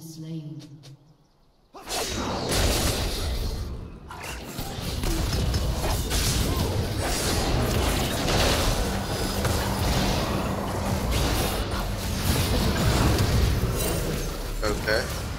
Slain. Okay.